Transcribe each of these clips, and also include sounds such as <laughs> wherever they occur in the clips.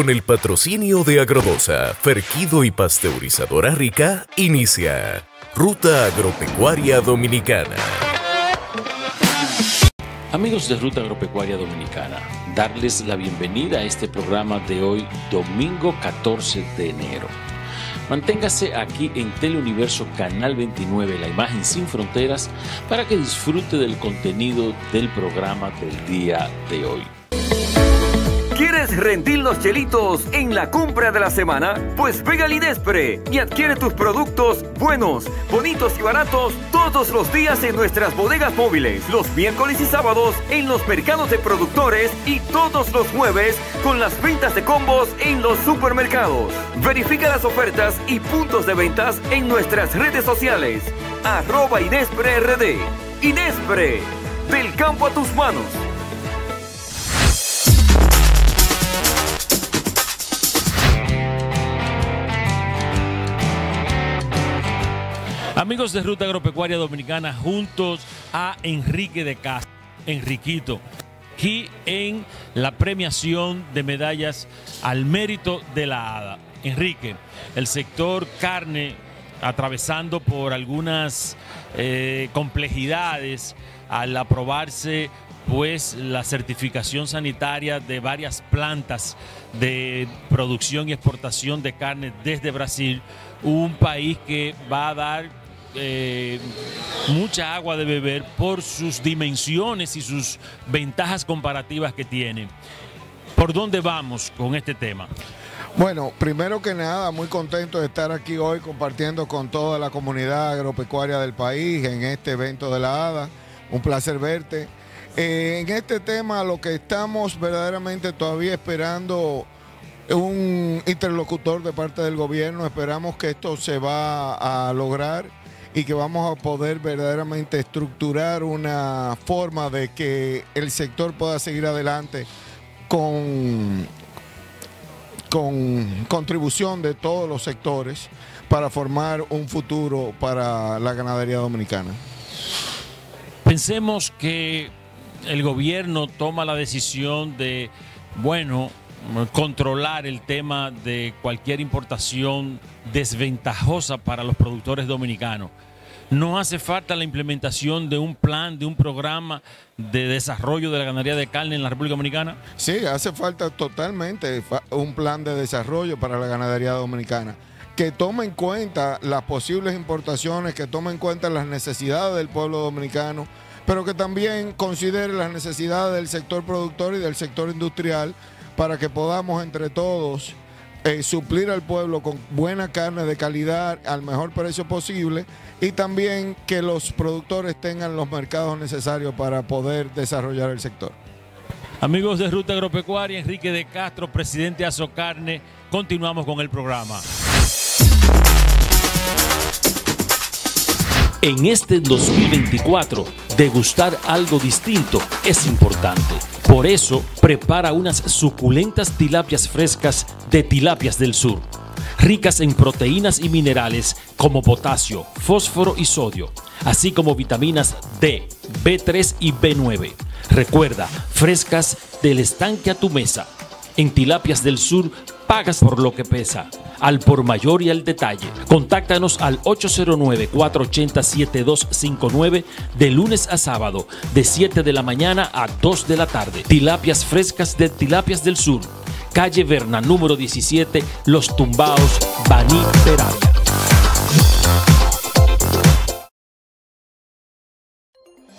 Con el patrocinio de Agrodosa, Ferquido y Pasteurizadora Rica, inicia Ruta Agropecuaria Dominicana. Amigos de Ruta Agropecuaria Dominicana, darles la bienvenida a este programa de hoy, domingo 14 de enero. Manténgase aquí en Teleuniverso Canal 29, la imagen sin fronteras, para que disfrute del contenido del programa del día de hoy. ¿Quieres rendir los chelitos en la compra de la semana? Pues pega al Inespre y adquiere tus productos buenos, bonitos y baratos todos los días en nuestras bodegas móviles, los miércoles y sábados en los mercados de productores y todos los jueves con las ventas de combos en los supermercados. Verifica las ofertas y puntos de ventas en nuestras redes sociales. Arroba Inespre RD. Inespre, del campo a tus manos. Amigos de Ruta Agropecuaria Dominicana, juntos a Enrique de Castro, Enriquito, aquí en la premiación de medallas al mérito de la ADA. Enrique, el sector carne atravesando por algunas eh, complejidades al aprobarse pues la certificación sanitaria de varias plantas de producción y exportación de carne desde Brasil, un país que va a dar eh, mucha agua de beber por sus dimensiones y sus ventajas comparativas que tiene. ¿Por dónde vamos con este tema? Bueno, primero que nada, muy contento de estar aquí hoy compartiendo con toda la comunidad agropecuaria del país en este evento de la ADA. Un placer verte. Eh, en este tema lo que estamos verdaderamente todavía esperando un interlocutor de parte del gobierno, esperamos que esto se va a lograr y que vamos a poder verdaderamente estructurar una forma de que el sector pueda seguir adelante con, con contribución de todos los sectores para formar un futuro para la ganadería dominicana. Pensemos que el gobierno toma la decisión de, bueno, controlar el tema de cualquier importación desventajosa para los productores dominicanos. No hace falta la implementación de un plan, de un programa de desarrollo de la ganadería de carne en la República Dominicana. Sí, hace falta totalmente un plan de desarrollo para la ganadería dominicana que tome en cuenta las posibles importaciones, que tome en cuenta las necesidades del pueblo dominicano, pero que también considere las necesidades del sector productor y del sector industrial para que podamos entre todos eh, suplir al pueblo con buena carne de calidad al mejor precio posible y también que los productores tengan los mercados necesarios para poder desarrollar el sector. Amigos de Ruta Agropecuaria, Enrique de Castro, presidente de Azocarne, continuamos con el programa. En este 2024, degustar algo distinto es importante. Por eso, prepara unas suculentas tilapias frescas de Tilapias del Sur, ricas en proteínas y minerales como potasio, fósforo y sodio, así como vitaminas D, B3 y B9. Recuerda, frescas del estanque a tu mesa. En Tilapias del Sur pagas por lo que pesa al por mayor y al detalle. Contáctanos al 809-480-7259 de lunes a sábado, de 7 de la mañana a 2 de la tarde. Tilapias frescas de Tilapias del Sur. Calle Berna, número 17, Los Tumbaos, Baní, Peravia.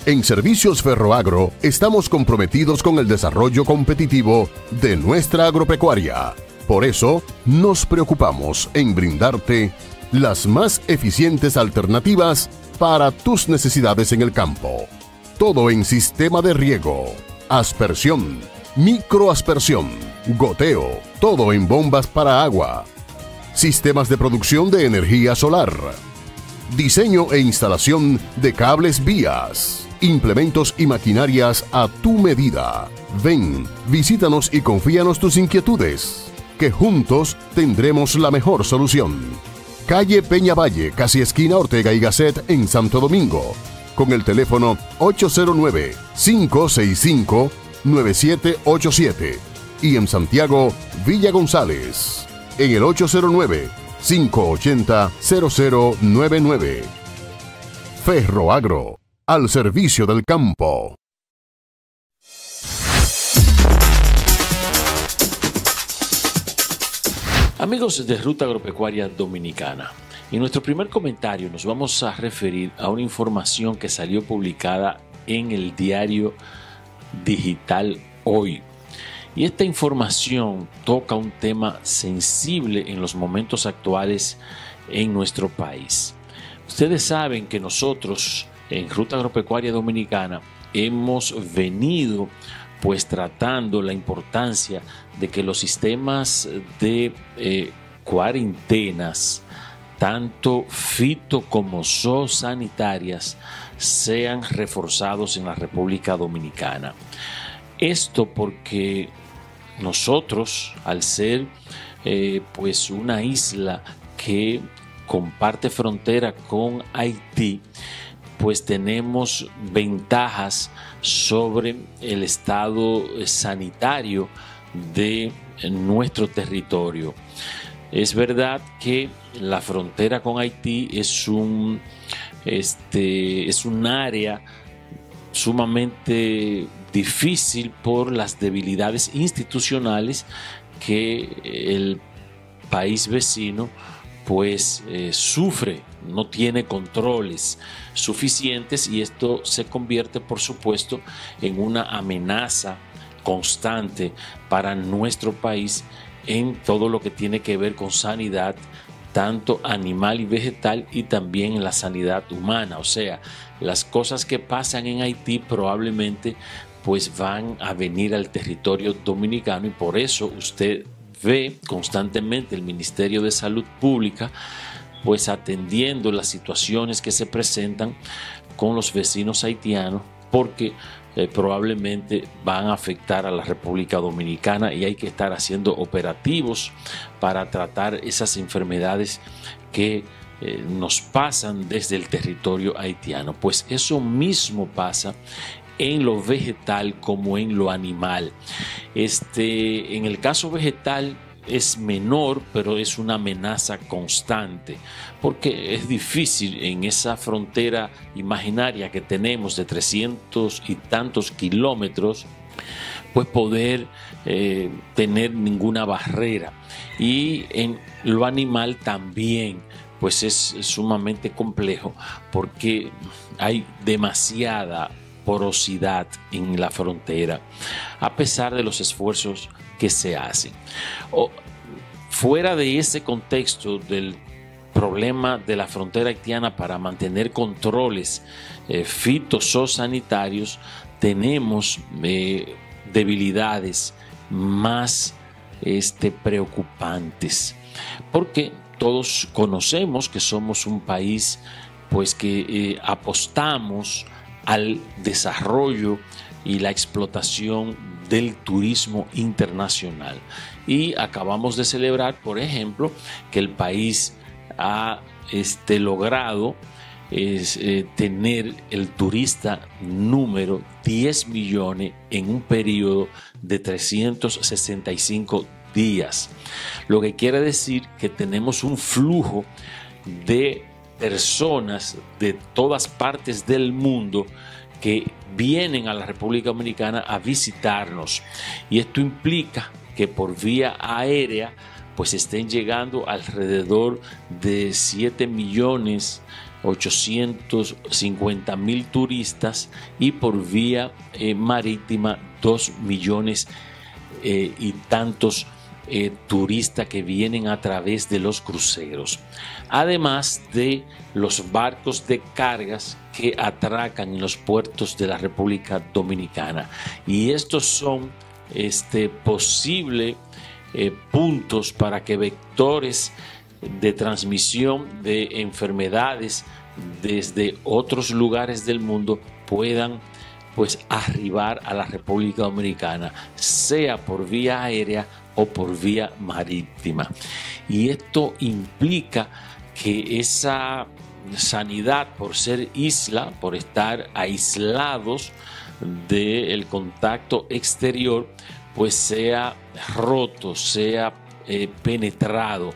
En Servicios Ferroagro estamos comprometidos con el desarrollo competitivo de nuestra agropecuaria por eso, nos preocupamos en brindarte las más eficientes alternativas para tus necesidades en el campo. Todo en sistema de riego, aspersión, microaspersión, goteo, todo en bombas para agua, sistemas de producción de energía solar, diseño e instalación de cables vías, implementos y maquinarias a tu medida. Ven, visítanos y confíanos tus inquietudes que juntos tendremos la mejor solución. Calle Peña Valle, casi esquina Ortega y Gasset en Santo Domingo, con el teléfono 809-565-9787. y en Santiago, Villa González. En el 809-580-0099. Ferroagro, al servicio del campo. Amigos de Ruta Agropecuaria Dominicana, en nuestro primer comentario nos vamos a referir a una información que salió publicada en el diario digital Hoy. Y esta información toca un tema sensible en los momentos actuales en nuestro país. Ustedes saben que nosotros en Ruta Agropecuaria Dominicana hemos venido pues tratando la importancia de que los sistemas de eh, cuarentenas, tanto fito como zoosanitarias, sean reforzados en la República Dominicana. Esto porque nosotros, al ser eh, pues una isla que comparte frontera con Haití, pues tenemos ventajas sobre el estado sanitario de nuestro territorio. Es verdad que la frontera con Haití es un, este, es un área sumamente difícil por las debilidades institucionales que el país vecino pues eh, sufre, no tiene controles suficientes y esto se convierte por supuesto en una amenaza constante para nuestro país en todo lo que tiene que ver con sanidad tanto animal y vegetal y también la sanidad humana. O sea, las cosas que pasan en Haití probablemente pues van a venir al territorio dominicano y por eso usted ve constantemente el Ministerio de Salud Pública pues atendiendo las situaciones que se presentan con los vecinos haitianos porque eh, probablemente van a afectar a la República Dominicana y hay que estar haciendo operativos para tratar esas enfermedades que eh, nos pasan desde el territorio haitiano. Pues eso mismo pasa en lo vegetal como en lo animal. Este, en el caso vegetal es menor, pero es una amenaza constante, porque es difícil en esa frontera imaginaria que tenemos de 300 y tantos kilómetros, pues poder eh, tener ninguna barrera. Y en lo animal también, pues es sumamente complejo, porque hay demasiada porosidad en la frontera, a pesar de los esfuerzos que se hacen. O, fuera de ese contexto del problema de la frontera haitiana para mantener controles eh, fitosanitarios, tenemos eh, debilidades más este, preocupantes, porque todos conocemos que somos un país pues que eh, apostamos al desarrollo y la explotación del turismo internacional. Y acabamos de celebrar, por ejemplo, que el país ha este, logrado eh, tener el turista número 10 millones en un periodo de 365 días. Lo que quiere decir que tenemos un flujo de personas de todas partes del mundo que vienen a la República Dominicana a visitarnos. Y esto implica que por vía aérea pues estén llegando alrededor de 7 millones 850 mil turistas y por vía eh, marítima 2 millones eh, y tantos eh, turistas que vienen a través de los cruceros, además de los barcos de cargas atracan en los puertos de la República Dominicana. Y estos son este, posibles eh, puntos para que vectores de transmisión de enfermedades desde otros lugares del mundo puedan pues arribar a la República Dominicana, sea por vía aérea o por vía marítima. Y esto implica que esa sanidad por ser isla, por estar aislados del contacto exterior, pues sea roto, sea eh, penetrado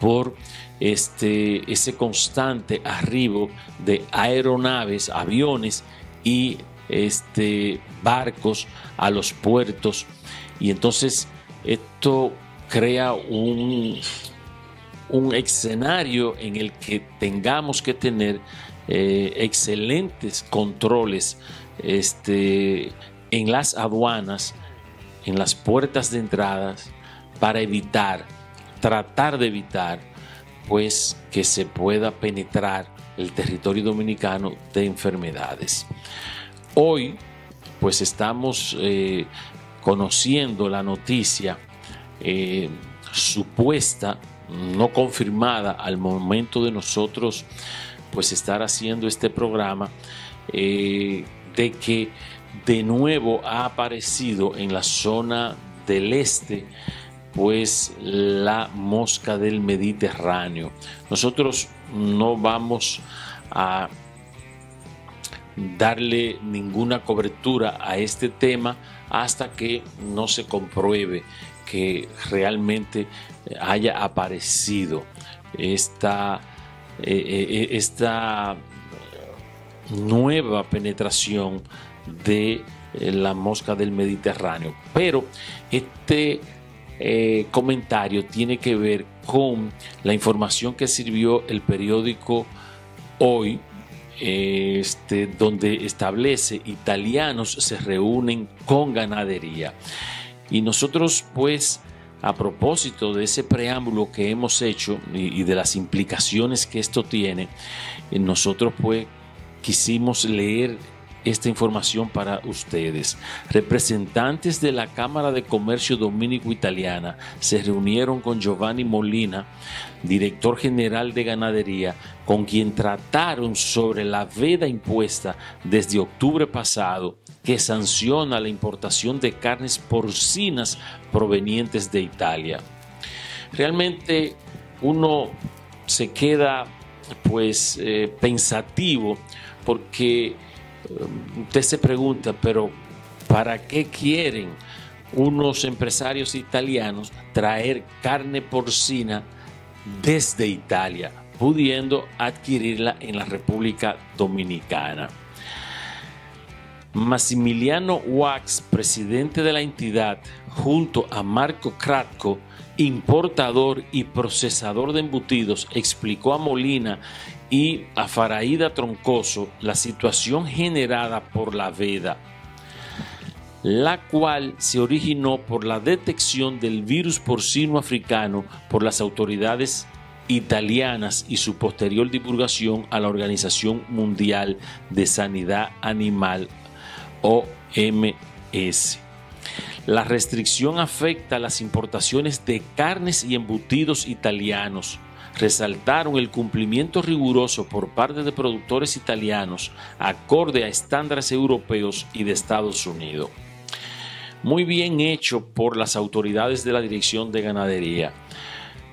por este, ese constante arribo de aeronaves, aviones y este, barcos a los puertos. Y entonces esto crea un, un escenario en el que tengamos que tener eh, excelentes controles este, en las aduanas, en las puertas de entradas, para evitar, tratar de evitar, pues que se pueda penetrar el territorio dominicano de enfermedades. Hoy, pues estamos eh, conociendo la noticia eh, supuesta, no confirmada al momento de nosotros pues estar haciendo este programa eh, de que de nuevo ha aparecido en la zona del este pues la mosca del Mediterráneo. Nosotros no vamos a darle ninguna cobertura a este tema hasta que no se compruebe que realmente haya aparecido esta, eh, eh, esta nueva penetración de eh, la mosca del Mediterráneo. Pero este comentario tiene que ver con la información que sirvió el periódico Hoy, este, donde establece italianos se reúnen con ganadería. Y nosotros pues a propósito de ese preámbulo que hemos hecho y, de las implicaciones que esto tiene, eh, nosotros pues quisimos leer esta información para ustedes. Representantes de la Cámara de Comercio Dominico Italiana se reunieron con Giovanni Molina, director general de ganadería, con quien trataron sobre la veda impuesta desde octubre pasado que sanciona la importación de carnes porcinas provenientes de Italia. Realmente uno se queda pues eh, pensativo porque usted se pregunta, pero ¿para qué quieren unos empresarios italianos traer carne porcina desde Italia, pudiendo adquirirla en la República Dominicana? Massimiliano Wax, presidente de la entidad, junto a Marco Kratko, importador y procesador de embutidos, explicó a Molina y a Faraída Troncoso la situación generada por la veda, la cual se originó por la detección del virus porcino africano por las autoridades italianas y su posterior divulgación a la Organización Mundial de Sanidad Animal OMS. La restricción afecta las importaciones de carnes y embutidos italianos. Resaltaron el cumplimiento riguroso por parte de productores italianos acorde a estándares europeos y de Estados Unidos. Muy bien hecho por las autoridades de la Dirección de Ganadería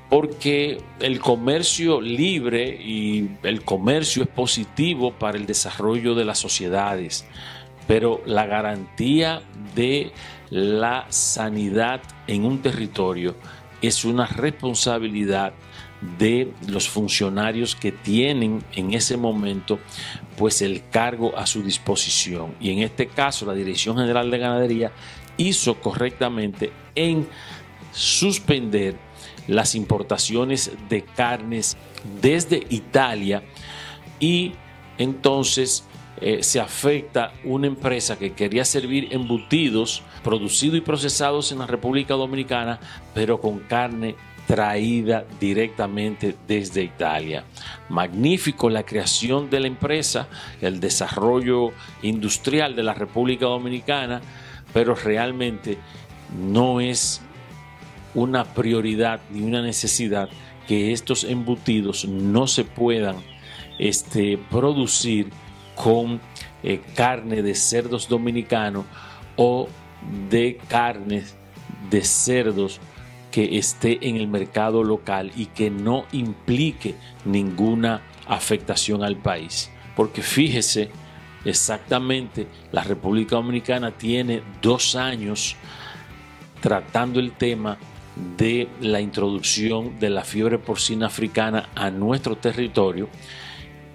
porque el comercio libre y el comercio es positivo para el desarrollo de las sociedades pero la garantía de la sanidad en un territorio es una responsabilidad de los funcionarios que tienen en ese momento pues el cargo a su disposición. Y en este caso la Dirección General de Ganadería hizo correctamente en suspender las importaciones de carnes desde Italia y entonces eh, se afecta una empresa que quería servir embutidos producidos y procesados en la República Dominicana, pero con carne traída directamente desde Italia. Magnífico la creación de la empresa, el desarrollo industrial de la República Dominicana, pero realmente no es una prioridad ni una necesidad que estos embutidos no se puedan este, producir con eh, carne de cerdos dominicanos o de carnes de cerdos que esté en el mercado local y que no implique ninguna afectación al país. Porque fíjese, exactamente, la República Dominicana tiene dos años tratando el tema de la introducción de la fiebre porcina africana a nuestro territorio,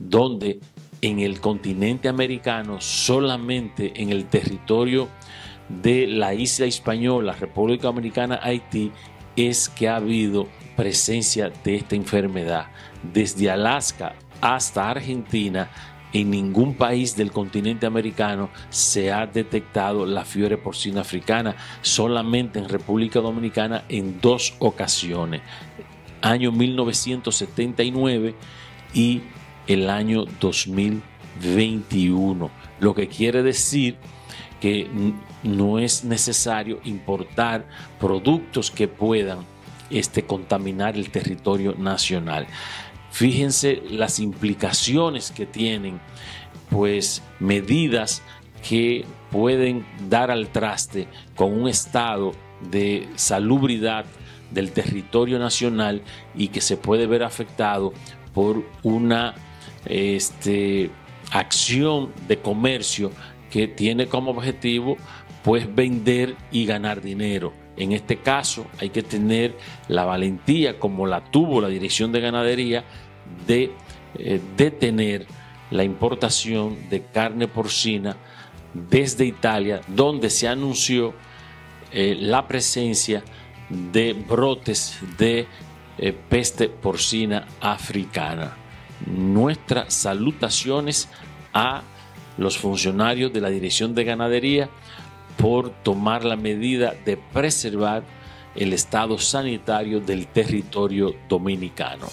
donde en el continente americano, solamente en el territorio de la isla española, República Dominicana, Haití, es que ha habido presencia de esta enfermedad. Desde Alaska hasta Argentina, en ningún país del continente americano se ha detectado la fiebre porcina africana, solamente en República Dominicana en dos ocasiones, año 1979 y el año 2021, lo que quiere decir que no es necesario importar productos que puedan este, contaminar el territorio nacional. Fíjense las implicaciones que tienen, pues medidas que pueden dar al traste con un estado de salubridad del territorio nacional y que se puede ver afectado por una este, acción de comercio que tiene como objetivo pues vender y ganar dinero. En este caso hay que tener la valentía, como la tuvo la Dirección de Ganadería, de eh, detener la importación de carne porcina desde Italia, donde se anunció eh, la presencia de brotes de eh, peste porcina africana. Nuestras salutaciones a los funcionarios de la Dirección de Ganadería por tomar la medida de preservar el estado sanitario del territorio dominicano.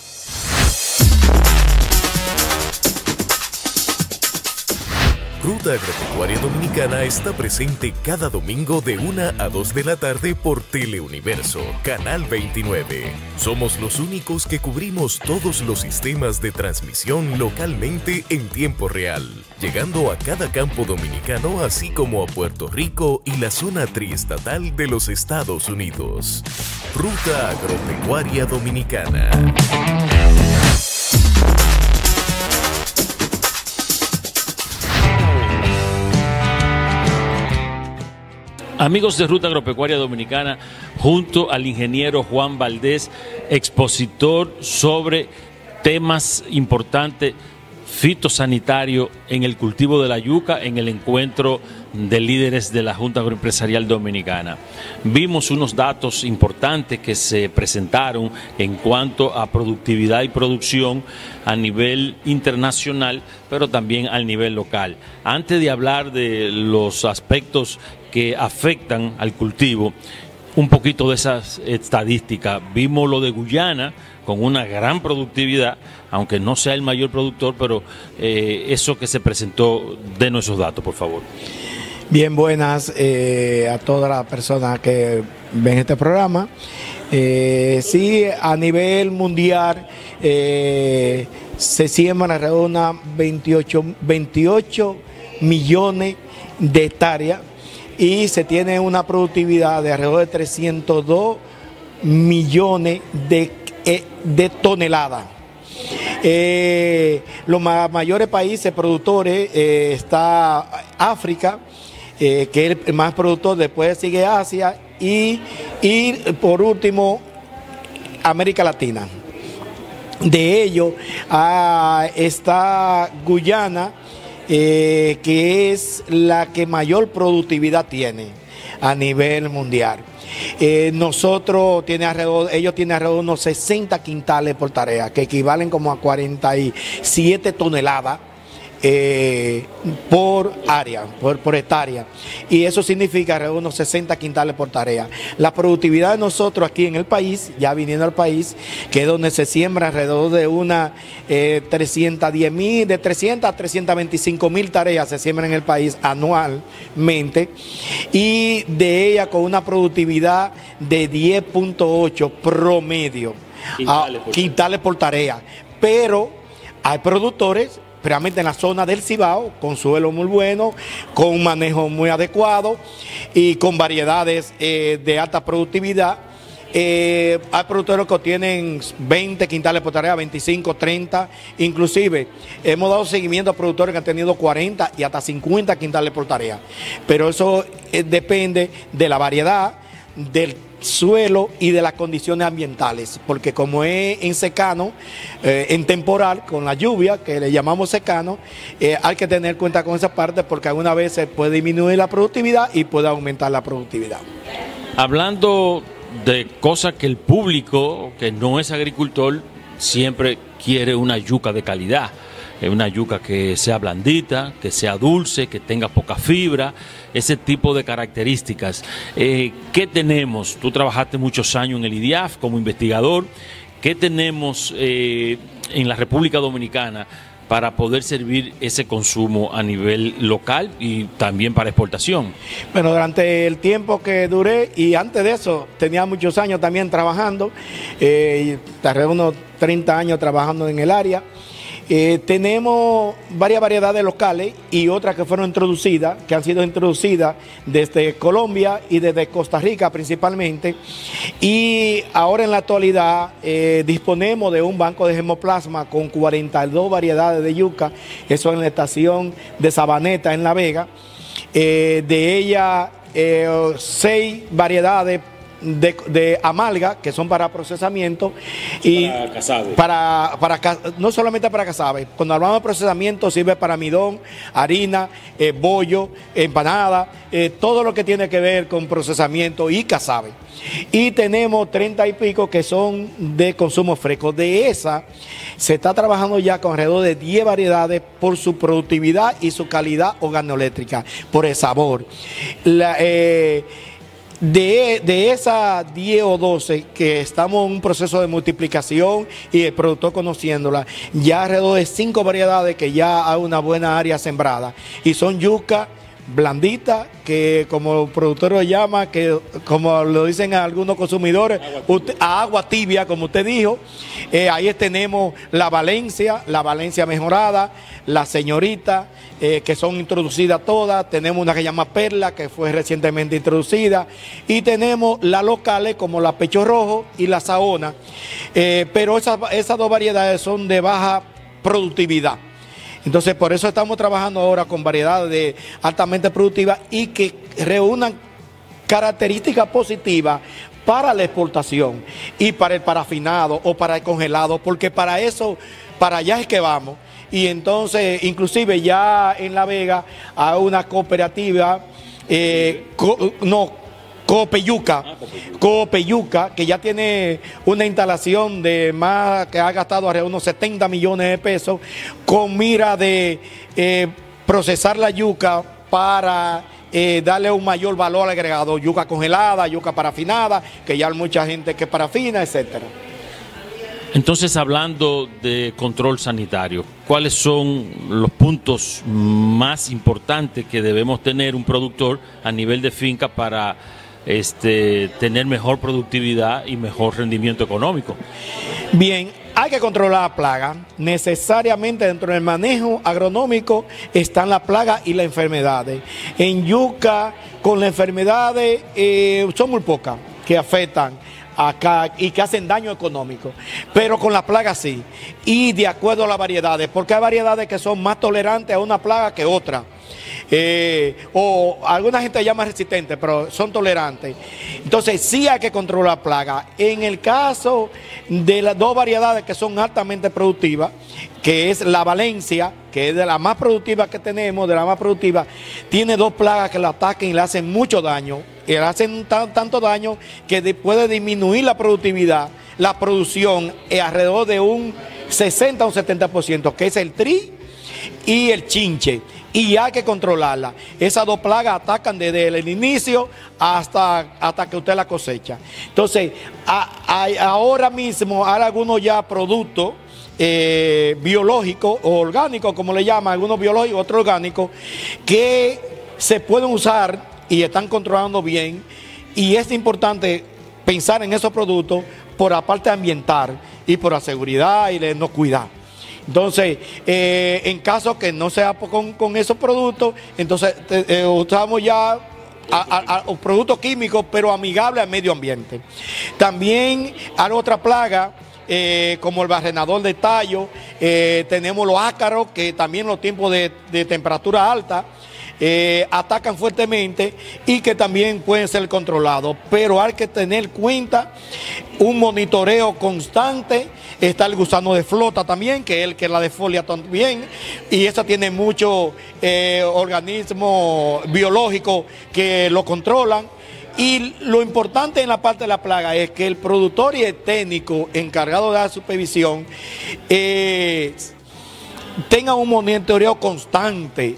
Ruta Agropecuaria Dominicana está presente cada domingo de 1 a 2 de la tarde por Teleuniverso, Canal 29. Somos los únicos que cubrimos todos los sistemas de transmisión localmente en tiempo real, llegando a cada campo dominicano así como a Puerto Rico y la zona triestatal de los Estados Unidos. Ruta Agropecuaria Dominicana. Amigos de Ruta Agropecuaria Dominicana, junto al ingeniero Juan Valdés, expositor sobre temas importantes fitosanitario en el cultivo de la yuca en el encuentro de líderes de la Junta Agroempresarial Dominicana. Vimos unos datos importantes que se presentaron en cuanto a productividad y producción a nivel internacional, pero también al nivel local. Antes de hablar de los aspectos que afectan al cultivo, un poquito de esas estadísticas. Vimos lo de Guyana con una gran productividad, aunque no sea el mayor productor, pero eh, eso que se presentó, de nuestros datos, por favor. Bien, buenas eh, a todas las personas que ven este programa. Eh, sí, a nivel mundial se siembran alrededor de 28, 28 millones de hectáreas y se tiene una productividad de alrededor de 302 millones de, eh, toneladas. Eh, los mayores países productores eh, está África, que es el más productor, después sigue Asia y, y por último América Latina. De ellos ah, está Guyana, eh, que es la que mayor productividad tiene a nivel mundial. Eh, nosotros tiene alrededor, ellos tienen alrededor de unos 60 quintales por tarea, que equivalen como a 47 toneladas eh, por área, por, por, hectárea. Y eso significa alrededor de unos 60 quintales por tarea. La productividad de nosotros aquí en el país, ya viniendo al país, que es donde se siembra alrededor de una 310 eh, mil, de 300 a 325 mil tareas se siembran en el país anualmente. Y de ella con una productividad de 10.8 promedio. Quintales por, quintales por tarea. Pero hay productores realmente en la zona del Cibao, con suelo muy bueno, con un manejo muy adecuado y con variedades eh, de alta productividad. Eh, hay productores que tienen 20 quintales por tarea, 25, 30, inclusive hemos dado seguimiento a productores que han tenido 40 y hasta 50 quintales por tarea. Pero eso eh, depende de la variedad, del suelo y de las condiciones ambientales, porque como es en secano, eh, en temporal, con la lluvia, que le llamamos secano, eh, hay que tener cuenta con esa parte porque algunas veces puede disminuir la productividad y puede aumentar la productividad. Hablando de cosas que el público, que no es agricultor, siempre quiere una yuca de calidad. Una yuca que sea blandita, que sea dulce, que tenga poca fibra, ese tipo de características. Eh, ¿Qué tenemos? Tú trabajaste muchos años en el IDIAF como investigador. ¿Qué tenemos eh, en la República Dominicana para poder servir ese consumo a nivel local y también para exportación? Bueno, durante el tiempo que duré y antes de eso tenía muchos años también trabajando, eh, tardé unos 30 años trabajando en el área. Eh, tenemos varias variedades locales y otras que fueron introducidas, que han sido introducidas desde Colombia y desde Costa Rica principalmente. Y ahora en la actualidad eh, disponemos de un banco de gemoplasma con 42 variedades de yuca, eso en la estación de Sabaneta en La Vega. Eh, de ella, seis variedades de, amalga, que son para procesamiento, y para, para, no solamente para casabe, cuando hablamos de procesamiento sirve para midón, harina, eh, bollo, empanada, eh, todo lo que tiene que ver con procesamiento y casabe. Y tenemos 30 y pico que son de consumo fresco. De esa se está trabajando ya con alrededor de 10 variedades por su productividad y su calidad organoeléctrica, por el sabor. La, eh, de, de esas 10 o 12 que estamos en un proceso de multiplicación y el productor conociéndola, ya alrededor de 5 variedades que ya hay una buena área sembrada. Y son yuca, blandita, que como el productor lo llama, que como lo dicen algunos consumidores, a agua tibia, como usted dijo. Eh, ahí tenemos la Valencia, la Valencia mejorada, la señorita, eh, que son introducidas todas. Tenemos una que llama Perla, que fue recientemente introducida. Y tenemos las locales como la Pecho Rojo y la Saona. Eh, pero esas, esas dos variedades son de baja productividad. Entonces, por eso estamos trabajando ahora con variedades de altamente productivas y que reúnan características positivas para la exportación y para el parafinado o para el congelado, porque para eso, para allá es que vamos. Y entonces, inclusive ya en La Vega hay una cooperativa, eh, no, Copeyuca, Copeyuca, que ya tiene una instalación de más que ha gastado alrededor de unos 70 millones de pesos con mira de eh, procesar la yuca para eh, darle un mayor valor agregado, yuca congelada, yuca parafinada, que ya hay mucha gente que parafina, etcétera. Entonces, hablando de control sanitario, ¿cuáles son los puntos más importantes que debemos tener un productor a nivel de finca para este, tener mejor productividad y mejor rendimiento económico. Bien, hay que controlar la plaga. Necesariamente dentro del manejo agronómico están la plaga y las enfermedades. En yuca, con las enfermedades eh, son muy pocas que afectan acá y que hacen daño económico. Pero con la plaga sí. Y de acuerdo a las variedades, porque hay variedades que son más tolerantes a una plaga que otra. Eh, o alguna gente llama resistente, pero son tolerantes. Entonces sí hay que controlar plaga. En el caso de las dos variedades que son altamente productivas, que es la Valencia, que es de la más productiva que tenemos, de la más productiva, tiene dos plagas que la atacan y le hacen mucho daño. Y le hacen tanto daño que puede disminuir la productividad, la producción alrededor de un 60 o un 70%, que es el tri y el chinche y hay que controlarla. Esas dos plagas atacan desde el inicio hasta, hasta que usted la cosecha. Entonces, ahora mismo hay algunos ya productos eh, biológicos o orgánicos, como le llaman, algunos biológicos, otros orgánicos, que se pueden usar y están controlando bien. Y es importante pensar en esos productos por la parte ambiental y por la seguridad y la no cuidar. Entonces, eh, en caso que no sea con, esos productos, entonces eh, usamos ya a, productos químicos, pero amigables al medio ambiente. También hay otra plaga. Eh, como el barrenador de tallo, tenemos los ácaros, que también los tiempos de, temperatura alta eh, atacan fuertemente y que también pueden ser controlados. Pero hay que tener cuenta un monitoreo constante. Está el gusano de flota también, que es el que la defolia también. Y esa tiene muchos eh, organismos biológicos que lo controlan. Y lo importante en la parte de la plaga es que el productor y el técnico encargado de la supervisión eh, tengan un monitoreo constante.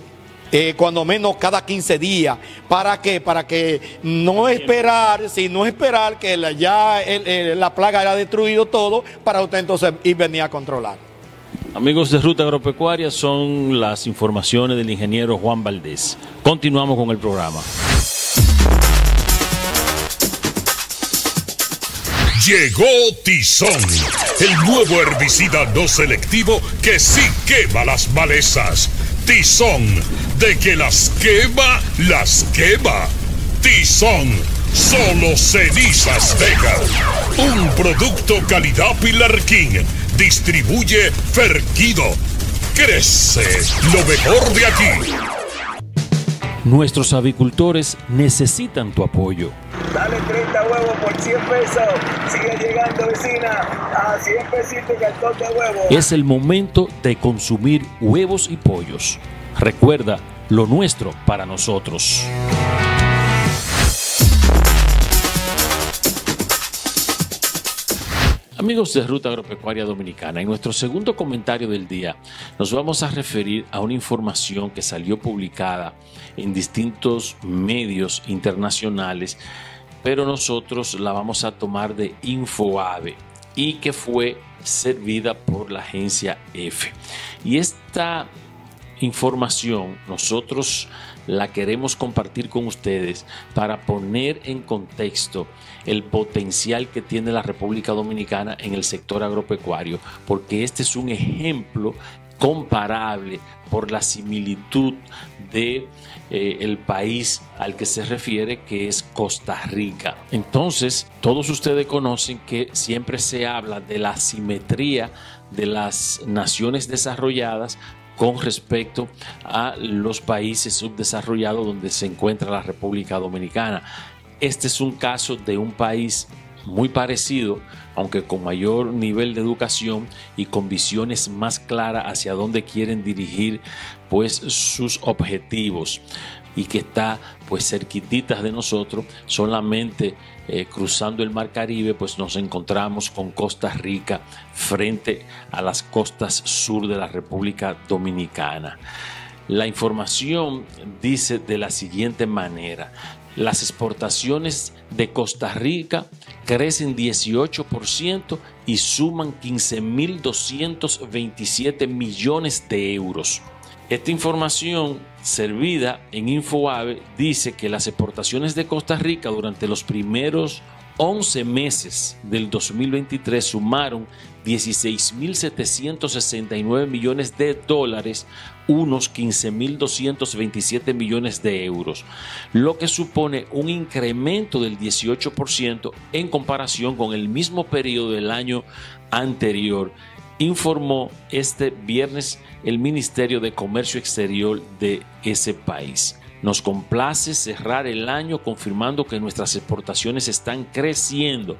Eh, cuando menos cada 15 días. ¿Para qué? Para que no esperar, sino esperar que la, ya la plaga haya destruido todo para usted entonces ir venir a controlar. Amigos de Ruta Agropecuaria, son las informaciones del ingeniero Juan Valdés. Continuamos con el programa. Llegó Tizón, el nuevo herbicida no selectivo que sí quema las malezas. Tizón, de que las quema, las quema. Tizón, solo cenizas Vega. Un producto calidad Pilar King. Distribuye Ferquido. Crece lo mejor de aquí. Nuestros avicultores necesitan tu apoyo. Dale 30 huevos por 100 pesos. Sigue llegando, vecina. A 100 pesitos cartón de huevos. Es el momento de consumir huevos y pollos. Recuerda, lo nuestro para nosotros. Amigos de Ruta Agropecuaria Dominicana, en nuestro segundo comentario del día nos vamos a referir a una información que salió publicada en distintos medios internacionales, pero nosotros la vamos a tomar de InfoAve y que fue servida por la agencia F. Y esta información nosotros la queremos compartir con ustedes para poner en contexto el potencial que tiene la República Dominicana en el sector agropecuario, porque este es un ejemplo comparable por la similitud de eh, el país al que se refiere que es Costa Rica. Entonces, todos ustedes conocen que siempre se habla de la simetría de las naciones desarrolladas con respecto a los países subdesarrollados donde se encuentra la República Dominicana. Este es un caso de un país muy parecido, aunque con mayor nivel de educación y con visiones más claras hacia dónde quieren dirigir pues sus objetivos y que está pues cerquititas de nosotros, solamente eh, cruzando el Mar Caribe, pues nos encontramos con Costa Rica frente a las costas sur de la República Dominicana. La información dice de la siguiente manera, las exportaciones de Costa Rica crecen 18% y suman 15.227 millones de euros. Esta información servida en InfoAve dice que las exportaciones de Costa Rica durante los primeros 11 meses del 2023 sumaron 16.769 millones de dólares, unos 15.227 millones de euros, lo que supone un incremento del 18% en comparación con el mismo periodo del año anterior informó este viernes el Ministerio de Comercio Exterior de ese país. Nos complace cerrar el año confirmando que nuestras exportaciones están creciendo.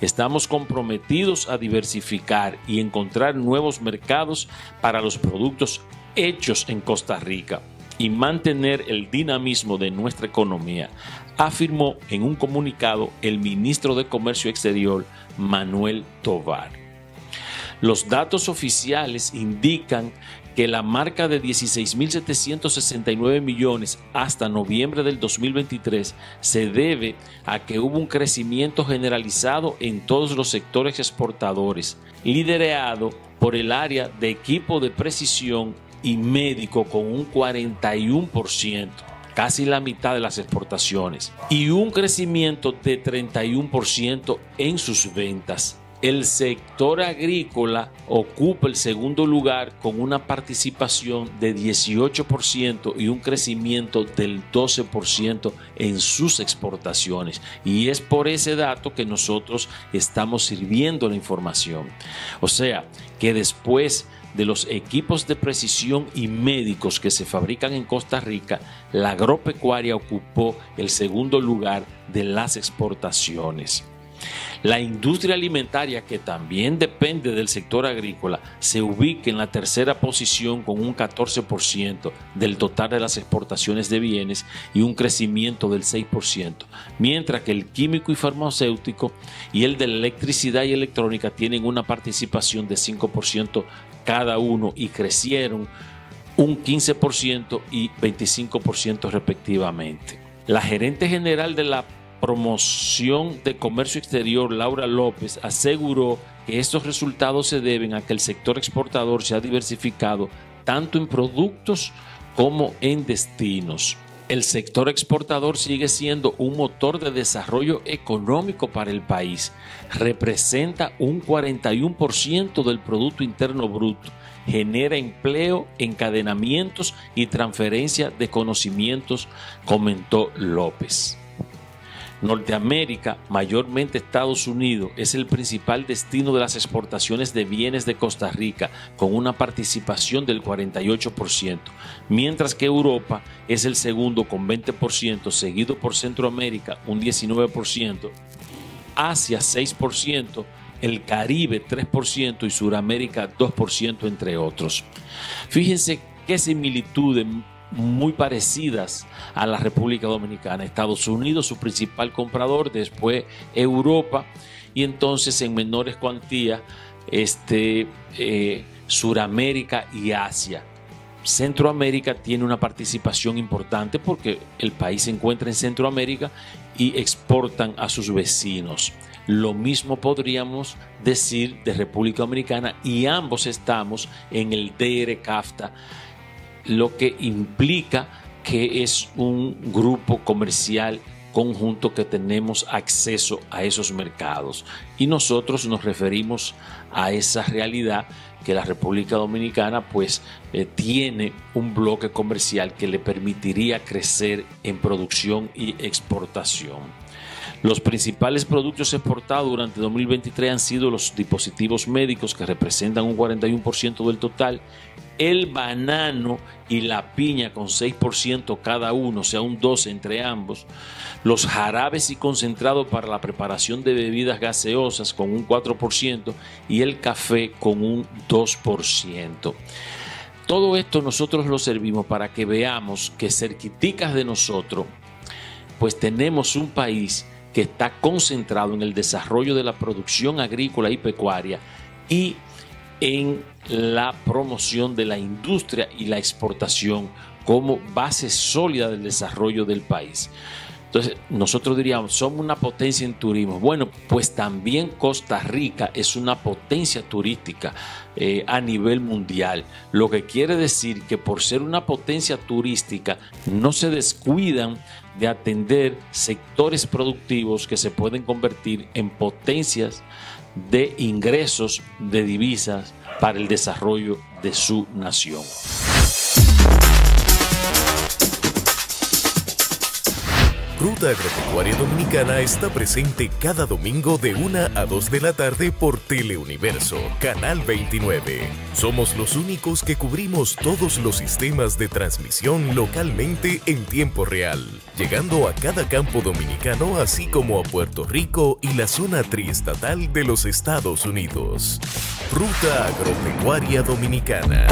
Estamos comprometidos a diversificar y encontrar nuevos mercados para los productos hechos en Costa Rica y mantener el dinamismo de nuestra economía, afirmó en un comunicado el ministro de Comercio Exterior, Manuel Tovar. Los datos oficiales indican que la marca de 16.769 millones hasta noviembre del 2023 se debe a que hubo un crecimiento generalizado en todos los sectores exportadores, liderado por el área de equipo de precisión y médico con un 41% casi la mitad de las exportaciones y un crecimiento de 31% en sus ventas el sector agrícola ocupa el segundo lugar con una participación de 18% y un crecimiento del 12% en sus exportaciones. Y es por ese dato que nosotros estamos sirviendo la información. O sea, que después de los equipos de precisión y médicos que se fabrican en Costa Rica, la agropecuaria ocupó el segundo lugar de las exportaciones. La industria alimentaria, que también depende del sector agrícola, se ubica en la tercera posición con un 14% del total de las exportaciones de bienes y un crecimiento del 6%, mientras que el químico y farmacéutico y el de electricidad y electrónica tienen una participación de 5% cada uno y crecieron un 15% y 25% respectivamente. La gerente general de la promoción de comercio exterior, Laura López, aseguró que estos resultados se deben a que el sector exportador se ha diversificado tanto en productos como en destinos. El sector exportador sigue siendo un motor de desarrollo económico para el país. Representa un 41% del Producto Interno Bruto. Genera empleo, encadenamientos y transferencia de conocimientos, comentó López. Norteamérica, mayormente Estados Unidos, es el principal destino de las exportaciones de bienes de Costa Rica, con una participación del 48%, mientras que Europa es el segundo con 20%, seguido por Centroamérica un 19%, Asia 6%, el Caribe 3% y Suramérica 2%, entre otros. Fíjense qué similitudes muy parecidas a la República Dominicana. Estados Unidos, su principal comprador, después Europa y entonces en menores cuantías este, eh, Suramérica y Asia. Centroamérica tiene una participación importante porque el país se encuentra en Centroamérica y exportan a sus vecinos. Lo mismo podríamos decir de República Dominicana y ambos estamos en el DR-CAFTA lo que implica que es un grupo comercial conjunto que tenemos acceso a esos mercados. Y nosotros nos referimos a esa realidad que la República Dominicana pues eh, tiene un bloque comercial que le permitiría crecer en producción y exportación. Los principales productos exportados durante 2023 han sido los dispositivos médicos que representan un 41% del total el banano y la piña con 6% cada uno, o sea, un 12 entre ambos, los jarabes y concentrados para la preparación de bebidas gaseosas con un 4% y el café con un 2%. Todo esto nosotros lo servimos para que veamos que cerquiticas de nosotros, pues tenemos un país que está concentrado en el desarrollo de la producción agrícola y pecuaria y en la promoción de la industria y la exportación como base sólida del desarrollo del país. Entonces, nosotros diríamos, somos una potencia en turismo. Bueno, pues también Costa Rica es una potencia turística eh, a nivel mundial. Lo que quiere decir que por ser una potencia turística, no se descuidan de atender sectores productivos que se pueden convertir en potencias de ingresos de divisas para el desarrollo de su nación. Ruta Agropecuaria Dominicana está presente cada domingo de 1 a 2 de la tarde por Teleuniverso, Canal 29. Somos los únicos que cubrimos todos los sistemas de transmisión localmente en tiempo real, llegando a cada campo dominicano así como a Puerto Rico y la zona triestatal de los Estados Unidos. Ruta Agropecuaria Dominicana.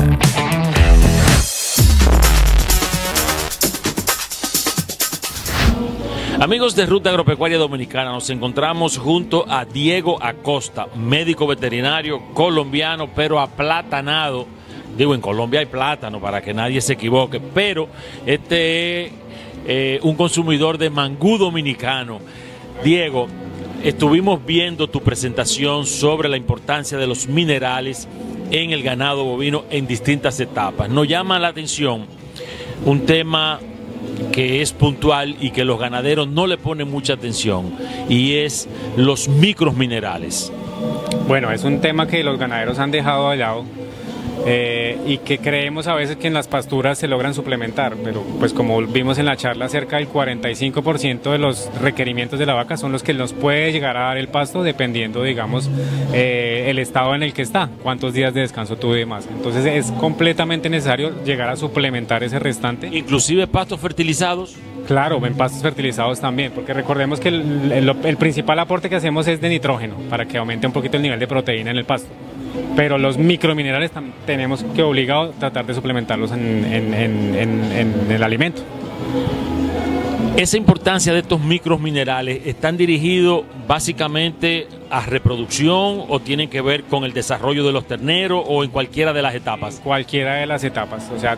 Amigos de Ruta Agropecuaria Dominicana, nos encontramos junto a Diego Acosta, médico veterinario colombiano, pero aplatanado. Digo, en Colombia hay plátano para que nadie se equivoque, pero este es eh, un consumidor de mangú dominicano. Diego, estuvimos viendo tu presentación sobre la importancia de los minerales en el ganado bovino en distintas etapas. Nos llama la atención un tema que es puntual y que los ganaderos no le ponen mucha atención y es los micros minerales. Bueno, es un tema que los ganaderos han dejado de lado eh, y que creemos a veces que en las pasturas se logran suplementar, pero pues como vimos en la charla, cerca del 45% de los requerimientos de la vaca son los que nos puede llegar a dar el pasto dependiendo, digamos, eh, el estado en el que está, cuántos días de descanso tuvo y demás. Entonces es completamente necesario llegar a suplementar ese restante. Inclusive pastos fertilizados. Claro, en pastos fertilizados también, porque recordemos que el, principal aporte que hacemos es de nitrógeno, para que aumente un poquito el nivel de proteína en el pasto. Pero los microminerales tenemos que obligado tratar de suplementarlos en, en el alimento. Esa importancia de estos microminerales están dirigidos básicamente a reproducción o tienen que ver con el desarrollo de los terneros o en cualquiera de las etapas. Cualquiera de las etapas, o sea,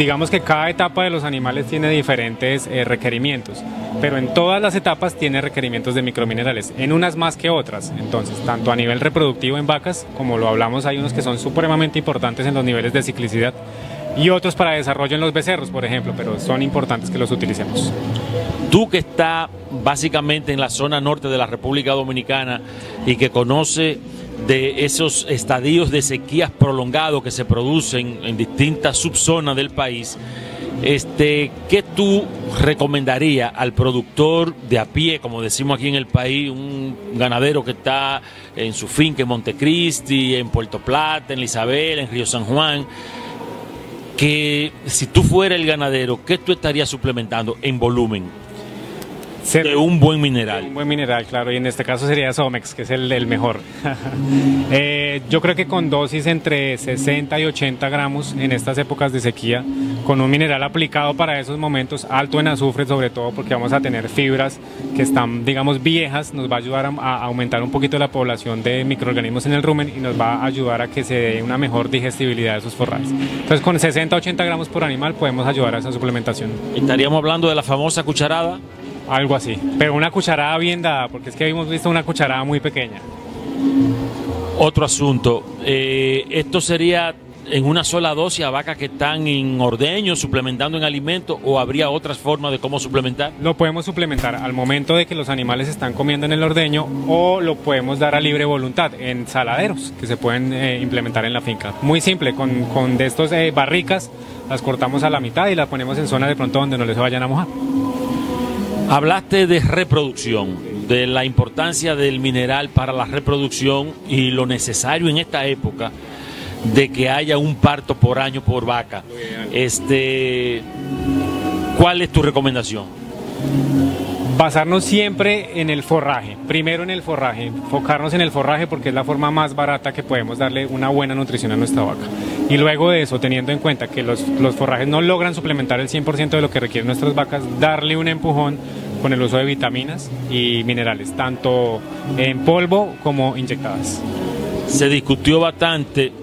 digamos que cada etapa de los animales tiene diferentes eh, requerimientos, pero en todas las etapas tiene requerimientos de microminerales, en unas más que otras. Entonces, tanto a nivel reproductivo en vacas, como lo hablamos, hay unos que son supremamente importantes en los niveles de ciclicidad y otros para desarrollo en los becerros, por ejemplo, pero son importantes que los utilicemos. Tú que está básicamente en la zona norte de la República Dominicana y que conoce de esos estadios de sequías prolongados que se producen en distintas subzonas del país, este, ¿qué tú recomendarías al productor de a pie, como decimos aquí en el país, un ganadero que está en su finca en Montecristi, en Puerto Plata, en Isabel, en Río San Juan? Que si tú fueras el ganadero, ¿qué tú estarías suplementando en volumen? De un buen mineral. Un buen mineral, claro, y en este caso sería Somex, que es el, mejor. <laughs> Eh, yo creo que con dosis entre 60 y 80 gramos en estas épocas de sequía, con un mineral aplicado para esos momentos, alto en azufre sobre todo, porque vamos a tener fibras que están, digamos, viejas, nos va a ayudar a, aumentar un poquito la población de microorganismos en el rumen y nos va a ayudar a que se dé una mejor digestibilidad de esos forrajes. Entonces, con 60 80 gramos por animal podemos ayudar a esa suplementación. ¿Estaríamos hablando de la famosa cucharada? Algo así. Pero una cucharada bien dada, porque es que hemos visto una cucharada muy pequeña. Otro asunto. Eh, esto sería en una sola dosis a vacas que están en ordeño, suplementando en alimentos, o habría otras formas de cómo suplementar? Lo podemos suplementar al momento de que los animales están comiendo en el ordeño o lo podemos dar a libre voluntad en saladeros que se pueden eh, implementar en la finca. Muy simple, con, con de estos eh, barricas las cortamos a la mitad y las ponemos en zona de pronto donde no les vayan a mojar. Hablaste de reproducción, de la importancia del mineral para la reproducción y lo necesario en esta época de que haya un parto por año por vaca. Este, ¿Cuál es tu recomendación? Basarnos siempre en el forraje, primero en el forraje, enfocarnos en el forraje porque es la forma más barata que podemos darle una buena nutrición a nuestra vaca. Y luego de eso, teniendo en cuenta que los, los forrajes no logran suplementar el 100% de lo que requieren nuestras vacas, darle un empujón con el uso de vitaminas y minerales, tanto en polvo como inyectadas. Se discutió bastante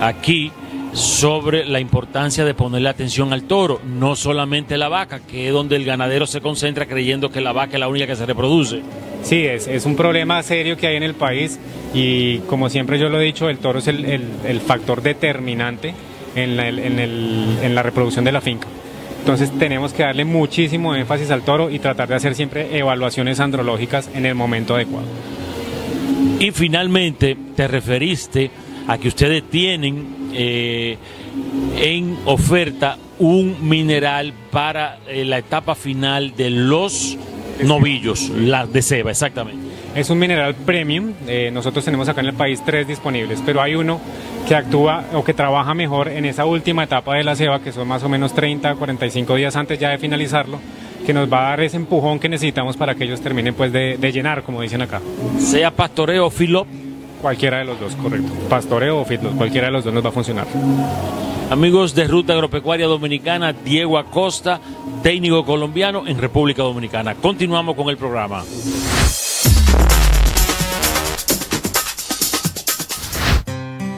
aquí sobre la importancia de ponerle atención al toro, no solamente la vaca, que es donde el ganadero se concentra creyendo que la vaca es la única que se reproduce. Sí, es, es un problema serio que hay en el país y como siempre yo lo he dicho, el toro es el, el, factor determinante en la, en, el, en la reproducción de la finca. Entonces tenemos que darle muchísimo énfasis al toro y tratar de hacer siempre evaluaciones andrológicas en el momento adecuado. Y finalmente te referiste a que ustedes tienen eh, en oferta un mineral para eh, la etapa final de los novillos, la de ceba, exactamente. Es un mineral premium. Eh, nosotros tenemos acá en el país tres disponibles, pero hay uno que actúa o que trabaja mejor en esa última etapa de la ceba, que son más o menos 30, 45 días antes ya de finalizarlo, que nos va a dar ese empujón que necesitamos para que ellos terminen pues de, llenar, como dicen acá. Sea pastoreo o filo. Cualquiera de los dos, correcto. Pastoreo o filo, cualquiera de los dos nos va a funcionar. Amigos de Ruta Agropecuaria Dominicana, Diego Acosta, técnico colombiano en República Dominicana. Continuamos con el programa.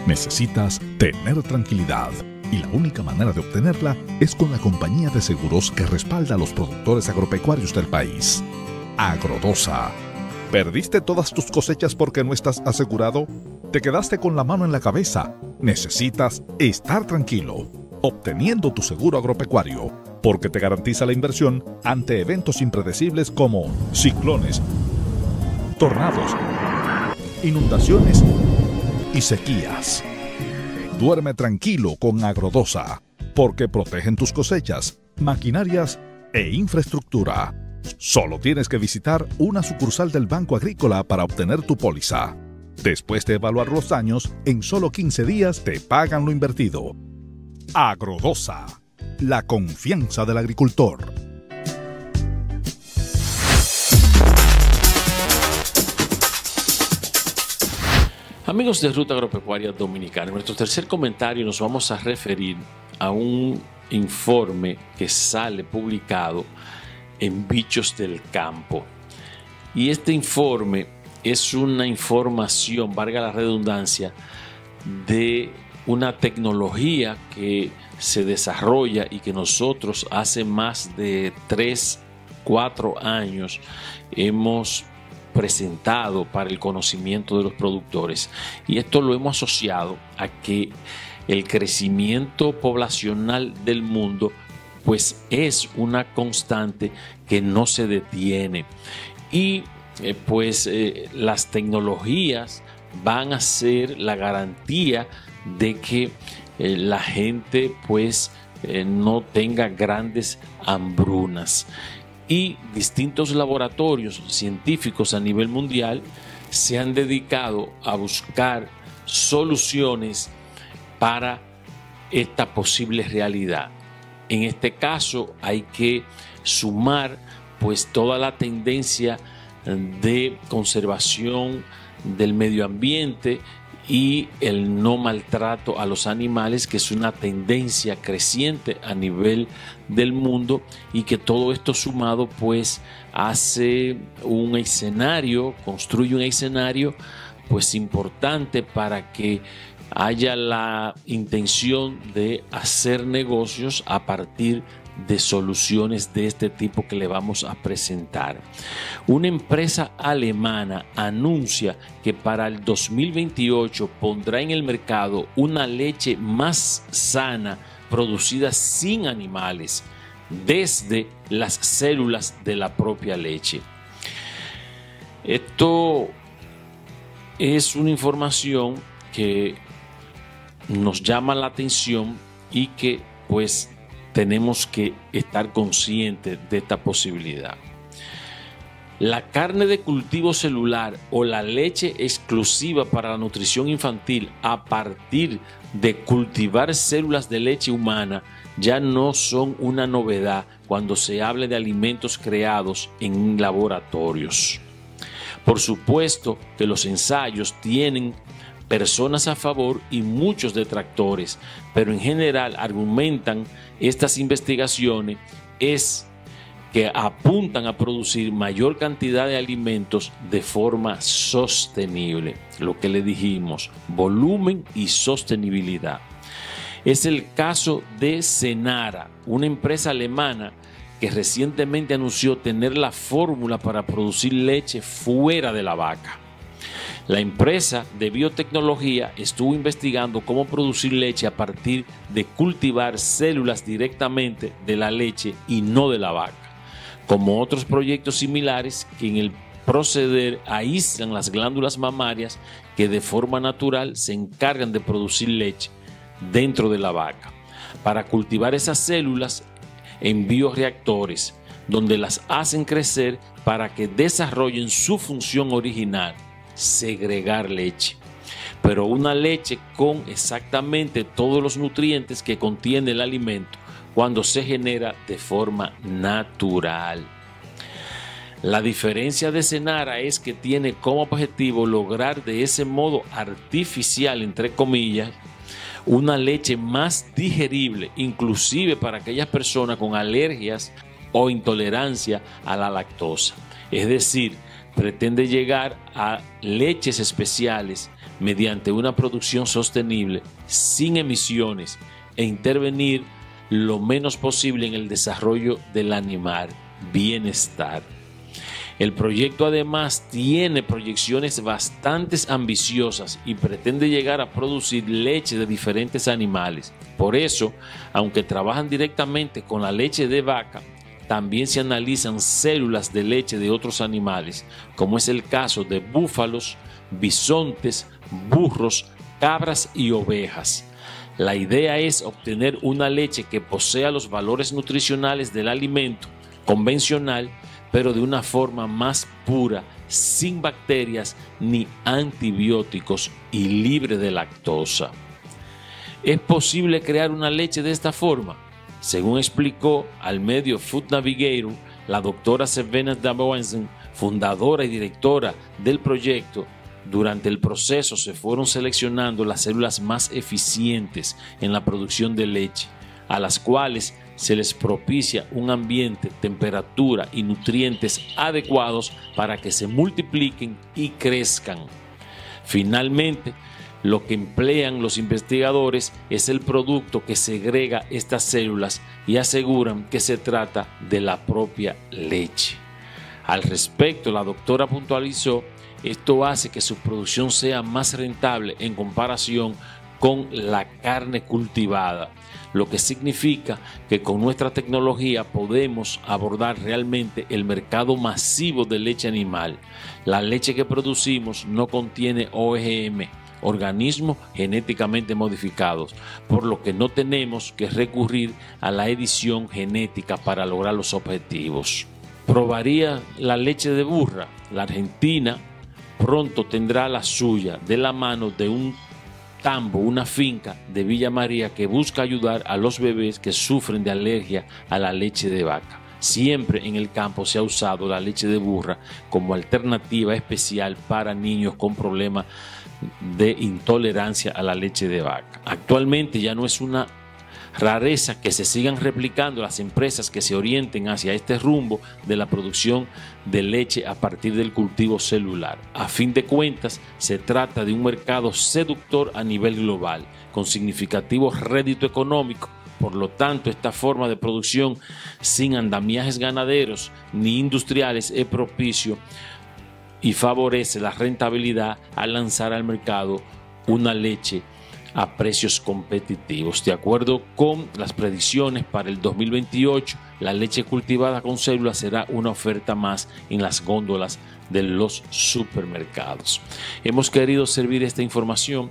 Necesitas tener tranquilidad y la única manera de obtenerla es con la compañía de seguros que respalda a los productores agropecuarios del país. Agrodosa. ¿Perdiste todas tus cosechas porque no estás asegurado? ¿Te quedaste con la mano en la cabeza? Necesitas estar tranquilo, obteniendo tu seguro agropecuario, porque te garantiza la inversión ante eventos impredecibles como ciclones, tornados, inundaciones y sequías. Duerme tranquilo con Agrodosa, porque protegen tus cosechas, maquinarias e infraestructura. Solo tienes que visitar una sucursal del Banco Agrícola para obtener tu póliza. Después de evaluar los daños, en solo 15 días te pagan lo invertido. Agrodosa, la confianza del agricultor. Amigos de Ruta Agropecuaria Dominicana, en nuestro tercer comentario nos vamos a referir a un informe que sale publicado en Bichos del Campo. Y este informe es una información, valga la redundancia, de una tecnología que se desarrolla y que nosotros hace más de 3, 4 años hemos presentado para el conocimiento de los productores. Y esto lo hemos asociado a que el crecimiento poblacional del mundo pues es una constante que no se detiene. Y eh, pues eh, las tecnologías van a ser la garantía de que eh, la gente pues no tenga grandes hambrunas. Y distintos laboratorios científicos a nivel mundial se han dedicado a buscar soluciones para esta posible realidad. En este caso hay que sumar pues toda la tendencia de conservación del medio ambiente y el no maltrato a los animales, que es una tendencia creciente a nivel del mundo y que todo esto sumado pues hace un escenario, construye un escenario pues importante para que haya la intención de hacer negocios a partir de soluciones de este tipo que le vamos a presentar. Una empresa alemana anuncia que para el 2028 pondrá en el mercado una leche más sana producida sin animales desde las células de la propia leche. Esto es una información que nos llama la atención y que pues tenemos que estar conscientes de esta posibilidad. La carne de cultivo celular o la leche exclusiva para la nutrición infantil a partir de cultivar células de leche humana ya no son una novedad cuando se hable de alimentos creados en laboratorios. Por supuesto que los ensayos tienen personas a favor y muchos detractores, pero en general argumentan estas investigaciones es que apuntan a producir mayor cantidad de alimentos de forma sostenible. Lo que le dijimos, volumen y sostenibilidad. Es el caso de Senara, una empresa alemana que recientemente anunció tener la fórmula para producir leche fuera de la vaca. La empresa de biotecnología estuvo investigando cómo producir leche a partir de cultivar células directamente de la leche y no de la vaca, como otros proyectos similares que en el proceder aíslan las glándulas mamarias que de forma natural se encargan de producir leche dentro de la vaca. Para cultivar esas células en bioreactores, donde las hacen crecer para que desarrollen su función original segregar leche. Pero una leche con exactamente todos los nutrientes que contiene el alimento cuando se genera de forma natural. La diferencia de Senara es que tiene como objetivo lograr de ese modo artificial, entre comillas, una leche más digerible, inclusive para aquellas personas con alergias o intolerancia a la lactosa. Es decir, pretende llegar a leches especiales mediante una producción sostenible, sin emisiones, e intervenir lo menos posible en el desarrollo del animal, bienestar. El proyecto además tiene proyecciones bastante ambiciosas y pretende llegar a producir leche de diferentes animales. Por eso, aunque trabajan directamente con la leche de vaca, también se analizan células de leche de otros animales, como es el caso de búfalos, bisontes, burros, cabras y ovejas. La idea es obtener una leche que posea los valores nutricionales del alimento convencional, pero de una forma más pura, sin bacterias ni antibióticos y libre de lactosa. ¿Es posible crear una leche de esta forma? Según explicó al medio Food Navigator, la doctora Sevena Daboensen, fundadora y directora del proyecto, durante el proceso se fueron seleccionando las células más eficientes en la producción de leche, a las cuales se les propicia un ambiente, temperatura y nutrientes adecuados para que se multipliquen y crezcan. Finalmente, lo que emplean los investigadores es el producto que segrega estas células y aseguran que se trata de la propia leche. Al respecto, la doctora puntualizó, esto hace que su producción sea más rentable en comparación con la carne cultivada, lo que significa que con nuestra tecnología podemos abordar realmente el mercado masivo de leche animal. La leche que producimos no contiene OGM, organismos genéticamente modificados, por lo que no tenemos que recurrir a la edición genética para lograr los objetivos. Probaría la leche de burra. La Argentina pronto tendrá la suya de la mano de un tambo, una finca de Villa María que busca ayudar a los bebés que sufren de alergia a la leche de vaca. Siempre en el campo se ha usado la leche de burra como alternativa especial para niños con problemas de intolerancia a la leche de vaca. Actualmente ya no es una rareza que se sigan replicando las empresas que se orienten hacia este rumbo de la producción de leche a partir del cultivo celular. A fin de cuentas, se trata de un mercado seductor a nivel global, con significativo rédito económico. Por lo tanto, esta forma de producción sin andamiajes ganaderos ni industriales es propicio y favorece la rentabilidad al lanzar al mercado una leche a precios competitivos. De acuerdo con las predicciones para el 2028, la leche cultivada con células será una oferta más en las góndolas de los supermercados. Hemos querido servir esta información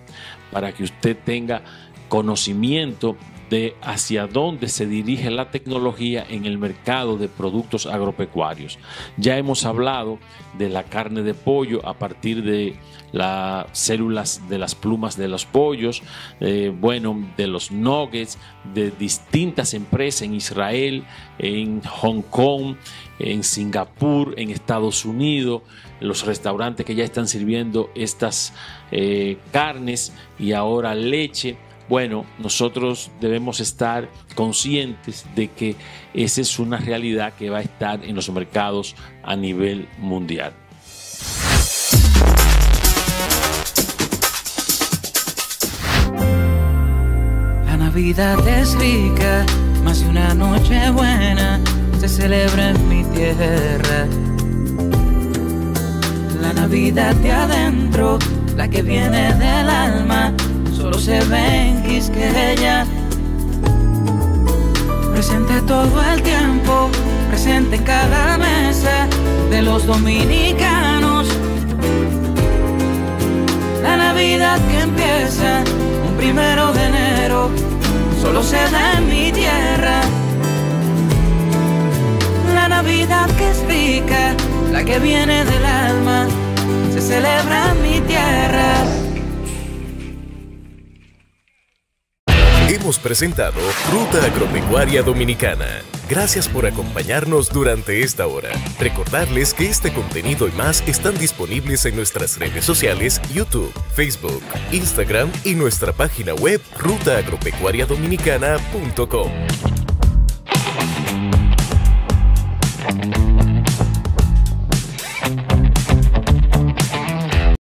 para que usted tenga conocimiento de hacia dónde se dirige la tecnología en el mercado de productos agropecuarios. Ya hemos hablado de la carne de pollo a partir de las células de las plumas de los pollos, eh, bueno, de los nuggets, de distintas empresas en Israel, en Hong Kong, en Singapur, en Estados Unidos, los restaurantes que ya están sirviendo estas eh, carnes y ahora leche bueno, nosotros debemos estar conscientes de que esa es una realidad que va a estar en los mercados a nivel mundial. La Navidad es rica, más de una noche buena se celebra en mi tierra. La Navidad de adentro, la que viene del alma solo se ve en Quisqueya. Presente todo el tiempo, presente en cada mesa de los dominicanos. La Navidad que empieza un primero de enero, solo se da en mi tierra. La Navidad que es rica, la que viene del alma, se celebra en mi tierra. Hemos presentado Ruta Agropecuaria Dominicana. Gracias por acompañarnos durante esta hora. Recordarles que este contenido y más están disponibles en nuestras redes sociales, YouTube, Facebook, Instagram y nuestra página web rutaagropecuariadominicana.com.